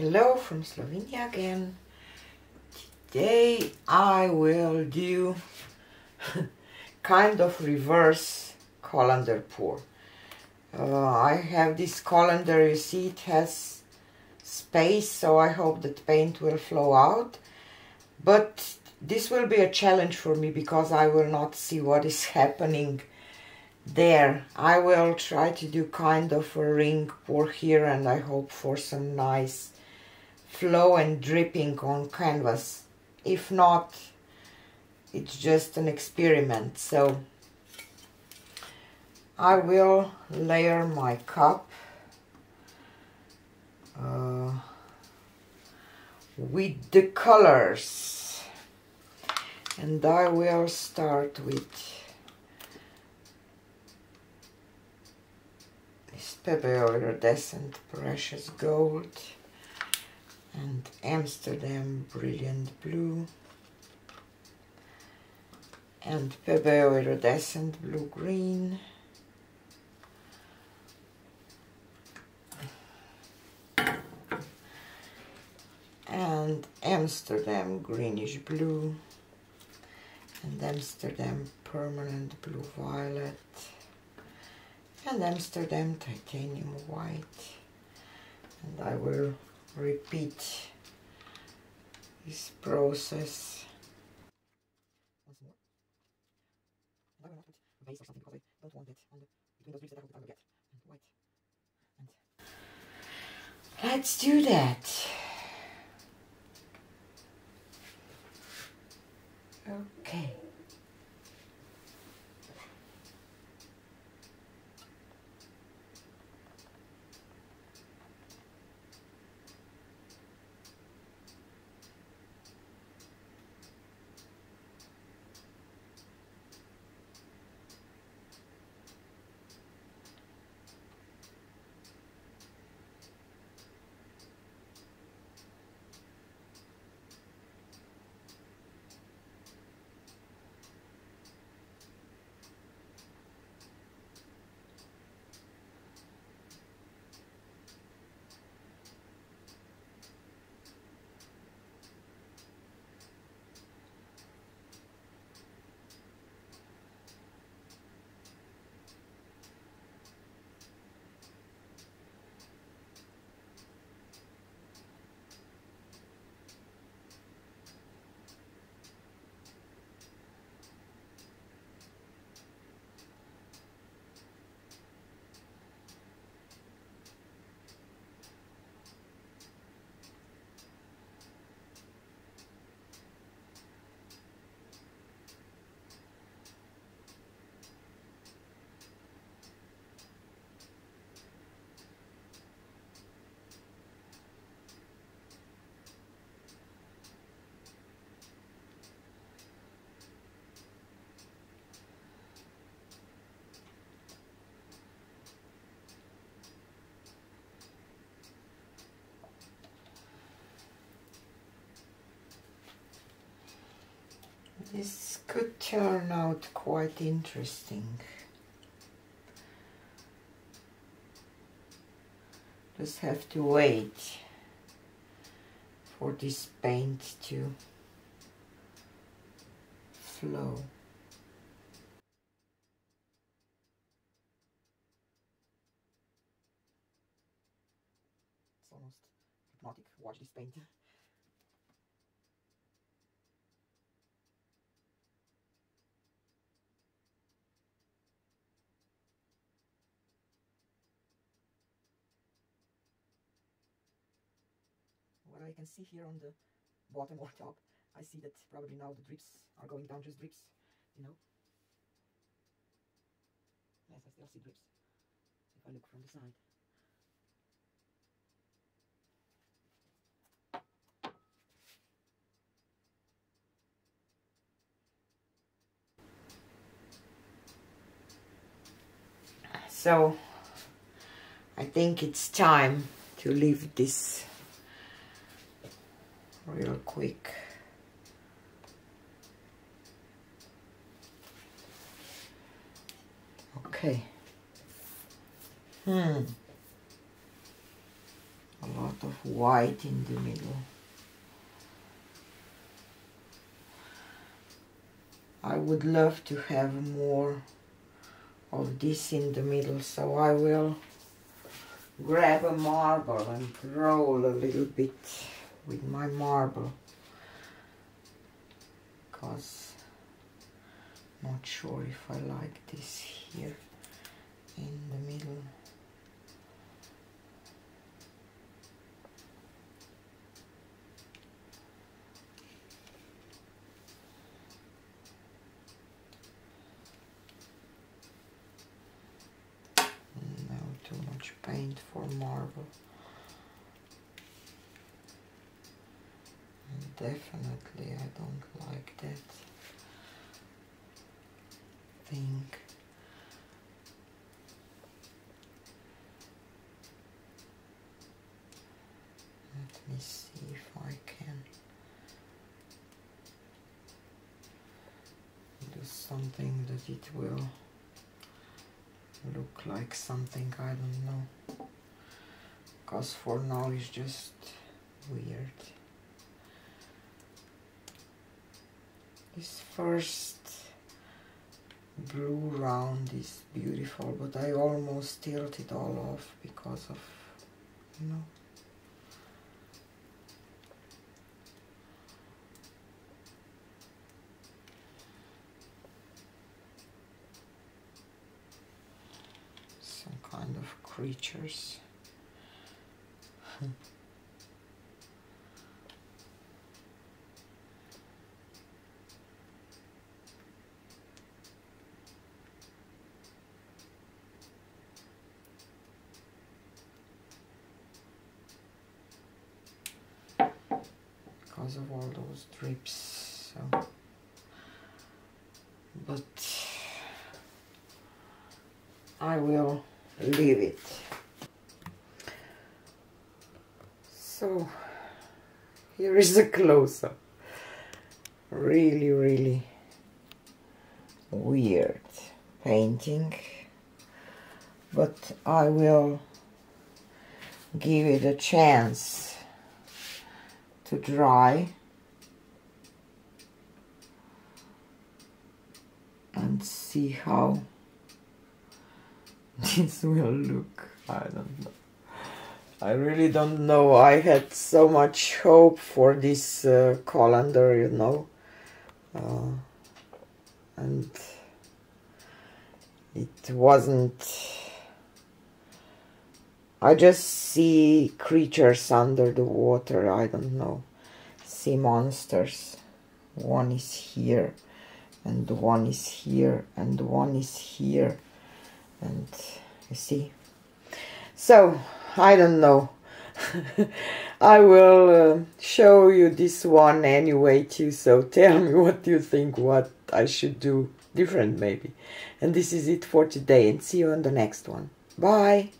Hello from Slovenia again. Today I will do kind of reverse colander pour. Uh, I have this colander, you see it has space, so I hope that paint will flow out. But this will be a challenge for me because I will not see what is happening there. I will try to do kind of a ring pour here and I hope for some nice flow and dripping on canvas. If not, it's just an experiment. So I will layer my cup uh, with the colors and I will start with this Pebeo Iridescent Precious Gold and Amsterdam Brilliant Blue. And Pebeo Iridescent Blue Green. And Amsterdam greenish blue. And Amsterdam permanent blue violet. And Amsterdam titanium white. And I will repeat this process once more. I not put base or something because I don't want on the, between those that I get. And white. And let's do that. Okay. Could turn out quite interesting. Just have to wait for this paint to flow. It's almost hypnotic, watch this paint. I can see here on the bottom or top, I see that probably now the drips are going down, just drips, you know. Yes, I still see drips. If I look from the side. So, I think it's time to leave this real quick. Okay. Hmm. A lot of white in the middle. I would love to have more of this in the middle so I will grab a marble and roll a little bit with my marble because not sure if I like this here in the middle no too much paint for marble. And definitely I don't like that thing. Let me see if I can do something that it will look like something I don't know because for now it's just weird this first blue round is beautiful but I almost tilted all off because of you know some kind of creatures. because of all those drips so but I will leave it. So here is a close-up. Really, really weird painting. But I will give it a chance to dry and see how this will look. I don't know. I really don't know. I had so much hope for this uh, colander, you know. Uh, and it wasn't... I just see creatures under the water, I don't know. Sea monsters. One is here, and one is here, and one is here and you see. So I don't know. I will uh, show you this one anyway too so tell me what you think what I should do different maybe. And this is it for today and see you on the next one. Bye